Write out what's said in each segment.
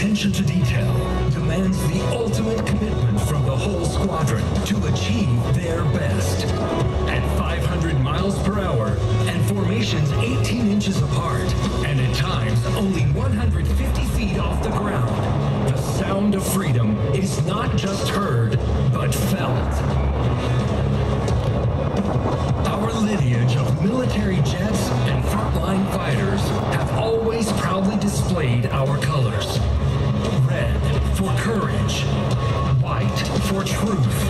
attention to detail demands the ultimate commitment from the whole squadron to achieve their best. At 500 miles per hour and formations 18 inches apart, and at times only 150 feet off the ground, the sound of freedom is not just heard, but felt. Courage, white for truth,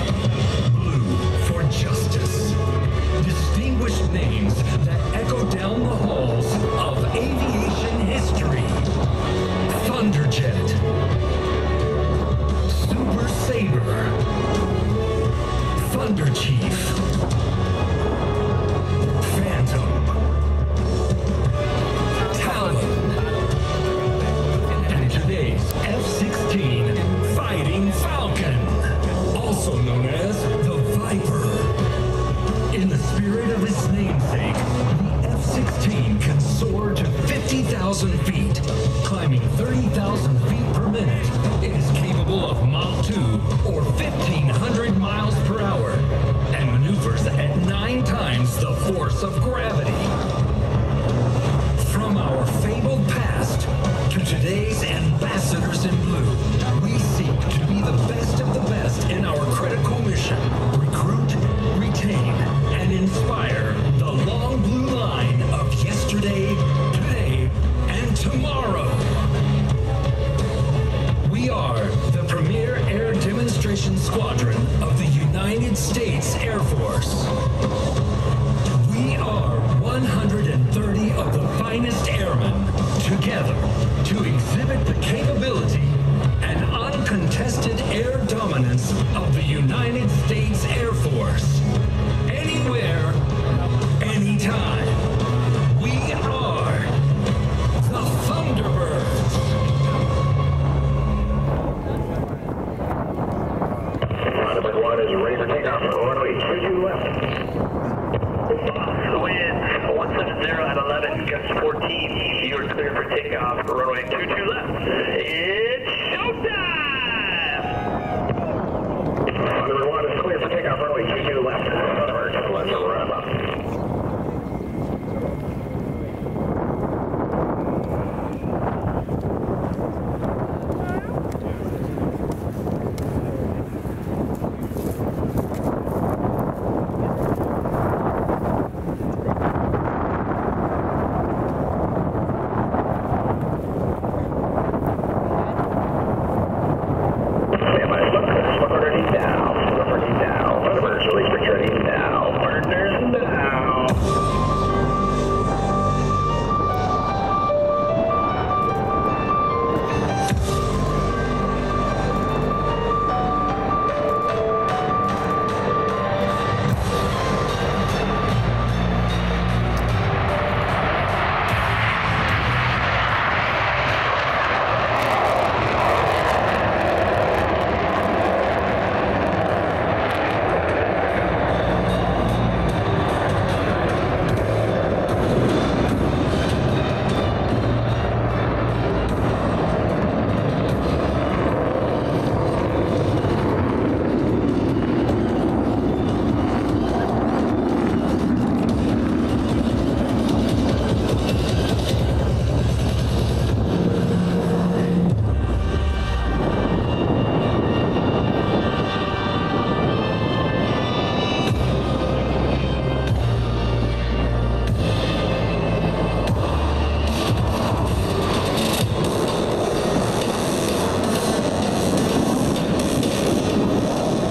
50,000 feet, climbing 30,000 feet per minute. It is capable of Mach 2 or 1,500 miles per hour, and maneuvers at nine times the force of gravity. States Air Force. We are 130 of the finest airmen together to exhibit the capability and uncontested air dominance of the United States Air Force. 10, 14. You are clear for takeoff, runway 22 left.